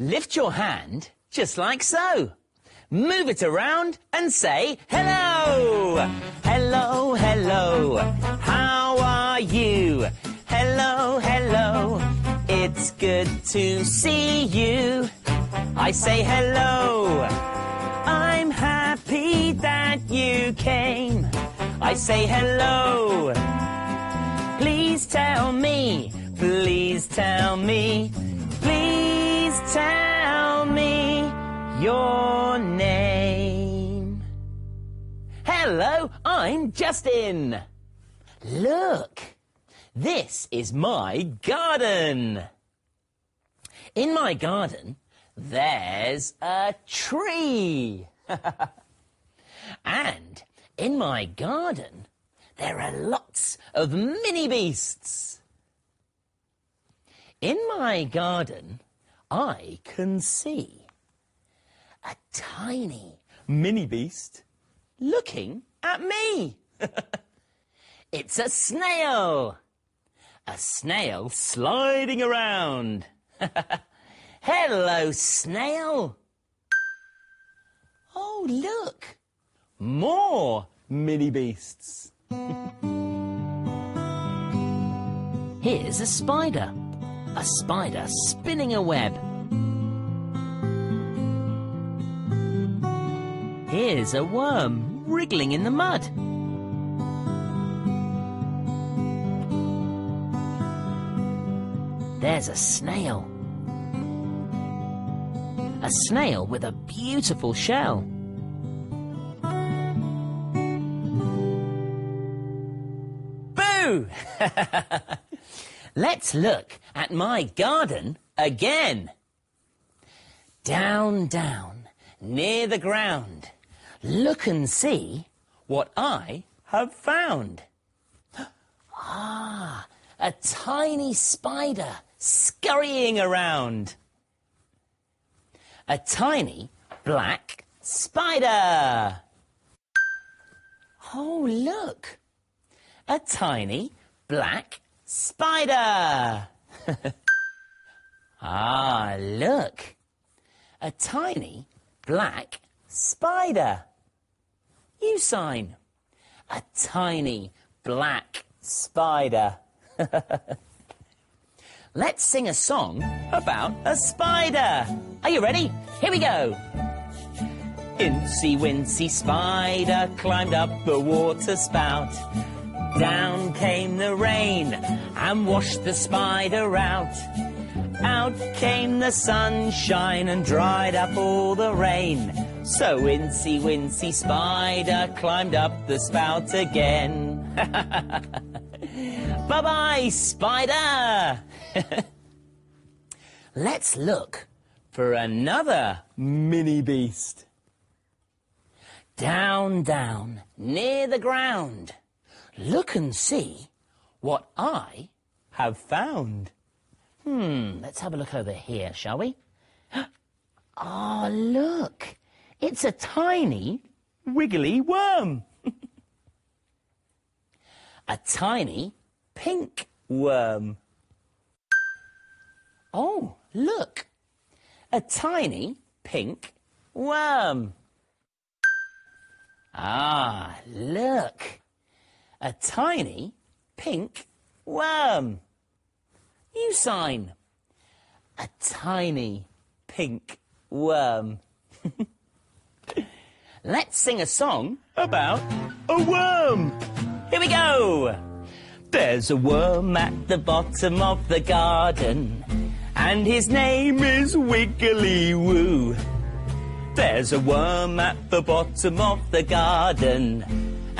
Lift your hand just like so. Move it around and say hello. Hello, hello. How are you? Hello, hello. It's good to see you. I say hello. I'm happy that you came. I say hello. Please tell me, please tell me, please tell me your name. Hello, I'm Justin. Look, this is my garden. In my garden, there's a tree. and in my garden, there are lots of mini beasts. In my garden, I can see a tiny mini beast looking at me. it's a snail. A snail sliding around. Hello, snail. Oh, look. More mini beasts. Here's a spider. A spider spinning a web. Here's a worm wriggling in the mud. There's a snail. A snail with a beautiful shell. Boo! Let's look at my garden again. Down, down, near the ground. Look and see what I have found. Ah, a tiny spider scurrying around. A tiny black spider. Oh, look. A tiny black spider. ah, look. A tiny black spider. You sign. A tiny black spider. Let's sing a song about a spider. Are you ready? Here we go. Incy Wincy Spider climbed up the water spout. Down came the rain and washed the spider out. Out came the sunshine and dried up all the rain. So Incy Wincy Spider climbed up the spout again. bye bye, Spider! Let's look for another mini beast. Down, down, near the ground. Look and see what I have found. Hmm, let's have a look over here, shall we? Ah, oh, look. It's a tiny, wiggly worm. a tiny, pink worm. Oh, look. A tiny, pink worm. Ah, look. A tiny, pink worm. You sign. A tiny, pink worm. Let's sing a song about a worm. Here we go. There's a worm at the bottom of the garden, and his name is Wiggly Woo. There's a worm at the bottom of the garden,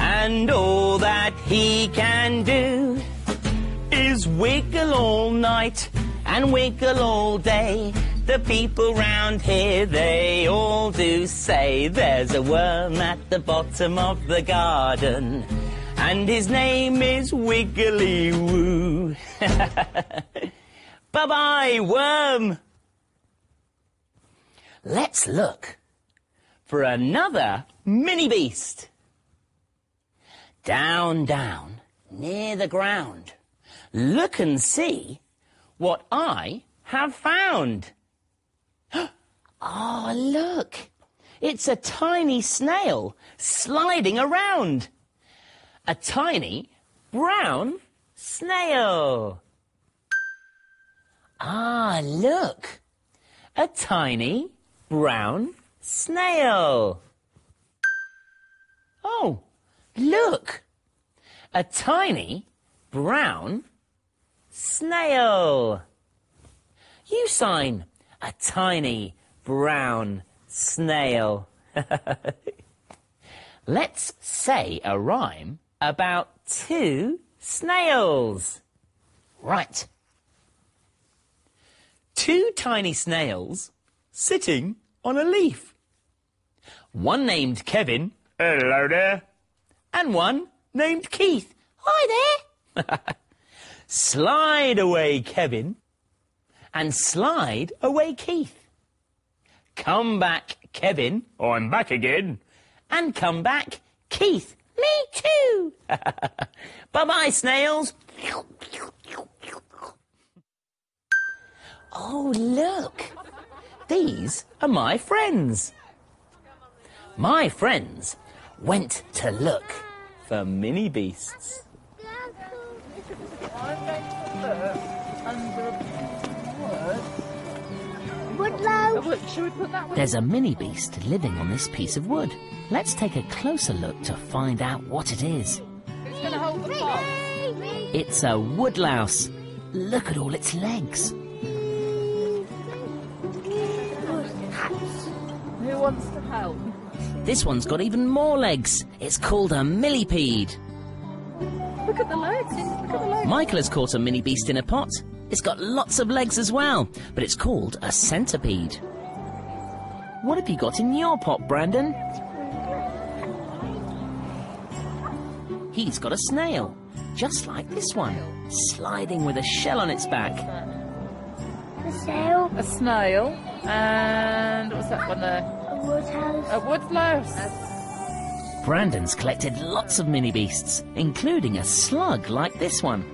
and all that he can do is wiggle all night and wiggle all day the people round here, they all do say there's a worm at the bottom of the garden, and his name is Wiggly Woo. bye bye, worm. Let's look for another mini beast. Down, down, near the ground. Look and see what I have found. oh, look. It's a tiny snail sliding around. A tiny brown snail. Ah, look. A tiny brown snail. Oh, look. A tiny brown snail. You sign a tiny brown snail. Let's say a rhyme about two snails. Right. Two tiny snails sitting on a leaf. One named Kevin. Hello there. And one named Keith. Hi there. slide away, Kevin. And slide away, Keith. Come back, Kevin. Oh, I'm back again. And come back, Keith. Me too. Bye-bye, snails. Oh, look. These are my friends. My friends went to look for mini beasts. There's a mini beast living on this piece of wood. Let's take a closer look to find out what it is. It's a woodlouse. Look at all its legs. Who wants to help? This one's got even more legs. It's called a millipede. Look at the legs. Look at the legs. Michael has caught a mini beast in a pot. It's got lots of legs as well, but it's called a centipede. What have you got in your pot, Brandon? He's got a snail, just like this one, sliding with a shell on its back. A snail. A snail. And what's that one there? A woodhouse, A woodlouse. Brandon's collected lots of mini beasts, including a slug like this one.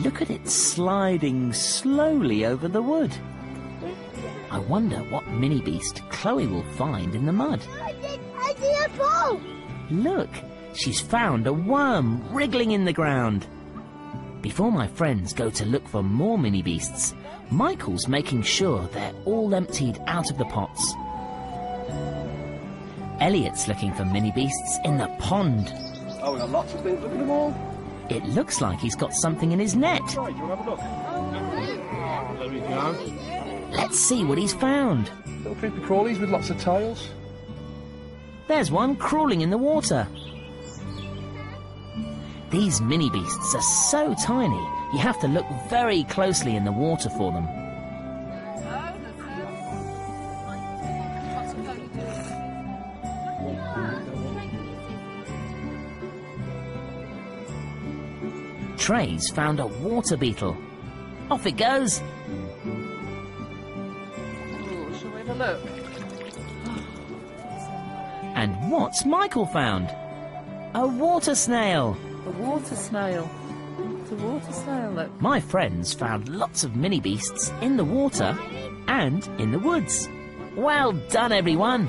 Look at it sliding slowly over the wood. I wonder what mini beast Chloe will find in the mud. I did, I did a ball. Look, she's found a worm wriggling in the ground. Before my friends go to look for more mini beasts, Michael's making sure they're all emptied out of the pots. Elliot's looking for mini beasts in the pond. Oh, we've got lots of things. Look at them all. It looks like he's got something in his net. Right, do you want to have a look? There we go. Let's see what he's found. Little creepy crawlies with lots of tails. There's one crawling in the water. These mini beasts are so tiny, you have to look very closely in the water for them. Trey's found a water beetle. Off it goes. Ooh, shall we have a look? And what's Michael found? A water snail. A water snail. A water snail, look. My friends found lots of mini beasts in the water and in the woods. Well done, everyone!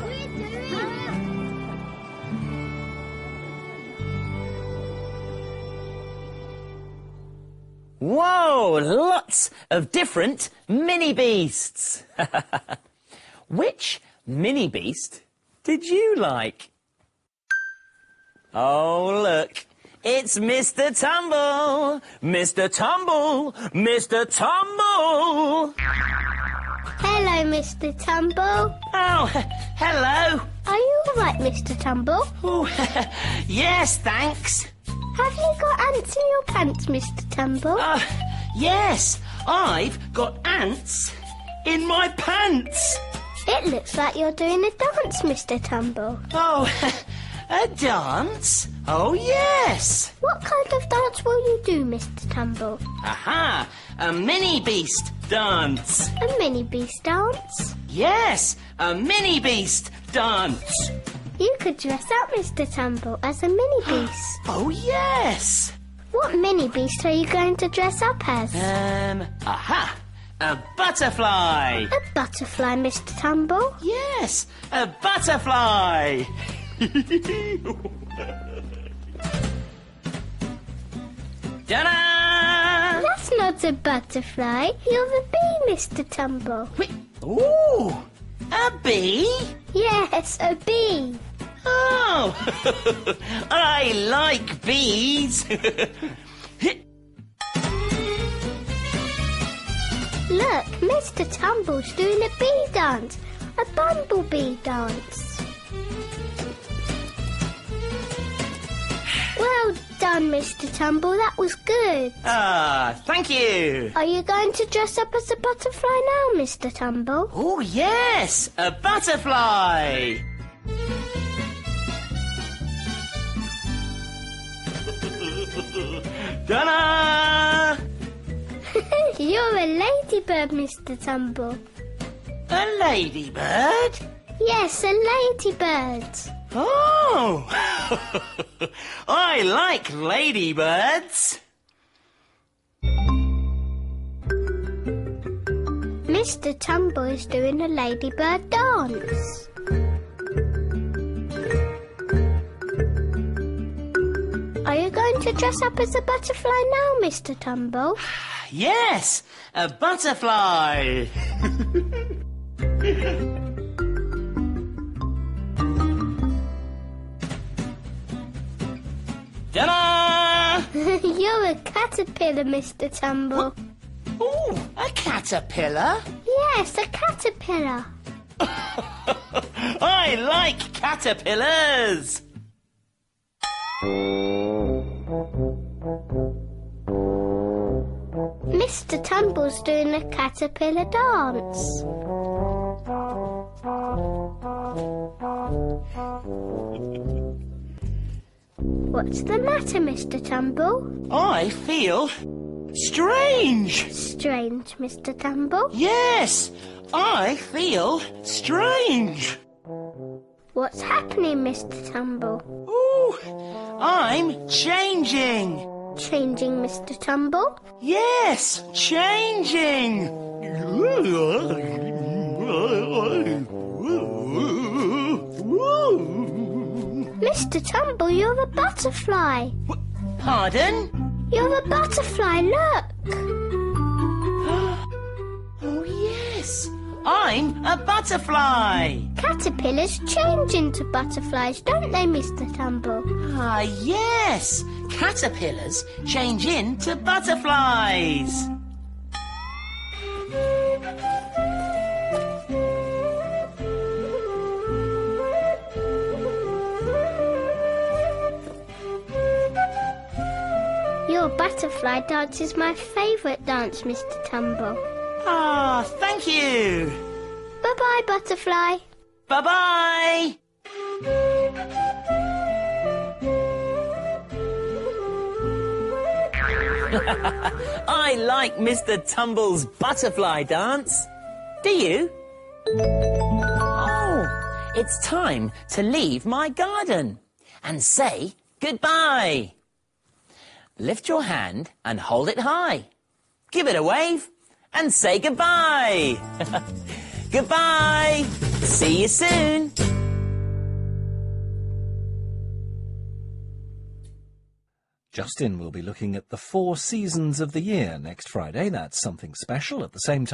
Whoa, lots of different mini beasts. Which mini beast did you like? Oh, look. It's Mr. Tumble! Mr. Tumble! Mr. Tumble! Hello, Mr. Tumble. Oh, hello. Are you alright, Mr. Tumble? Oh, yes, thanks. Have you got ants in your pants, Mr. Tumble? Uh, yes, I've got ants in my pants. It looks like you're doing a dance, Mr. Tumble. Oh, a dance? Oh, yes. What kind of dance will you do, Mr. Tumble? Aha, a mini beast dance. A mini beast dance? Yes, a mini beast dance. You could dress up, Mr. Tumble, as a mini beast. Oh, yes. what mini beast are you going to dress up as? Um, aha, a butterfly. A butterfly, Mr. Tumble. Yes, a butterfly. Ta-da! That's not a butterfly. You're the bee, Mr. Tumble. Wait, Ooh, a bee? Yes, a bee. Oh, I like bees. Look, Mr. Tumble's doing a bee dance. A bumblebee dance. Well done, Mr. Tumble. That was good. ah, thank you. Are you going to dress up as a butterfly now, Mr. Tumble? Oh, yes, a butterfly. Ta-da! You're a ladybird, Mr. Tumble. A ladybird? Yes, a ladybird. Oh! I like ladybirds. Mr. Tumble is doing a ladybird dance. Are you going to dress up as a butterfly now, Mr. Tumble? Yes, a butterfly. caterpillar, Mr. Tumble. Oh, a caterpillar. Yes, a caterpillar. I like caterpillars. Mr. Tumble's doing a caterpillar dance. What's the matter, Mr. Tumble? I feel strange. Strange, Mr. Tumble. Yes, I feel strange. What's happening, Mr. Tumble? Ooh, I'm changing. Changing, Mr. Tumble? Yes, changing. Mr. Tumble, you're a butterfly. Pardon? You're a butterfly, look. Oh, yes. I'm a butterfly. Caterpillars change into butterflies, don't they, Mr. Tumble? Ah, yes. Caterpillars change into butterflies. Your butterfly dance is my favourite dance, Mr. Tumble. Ah, thank you. Bye bye, butterfly. Bye bye. I like Mr. Tumble's butterfly dance. Do you? Oh, it's time to leave my garden and say goodbye. Lift your hand and hold it high. Give it a wave and say goodbye. goodbye. See you soon. Justin will be looking at the four seasons of the year next Friday. That's something special at the same time.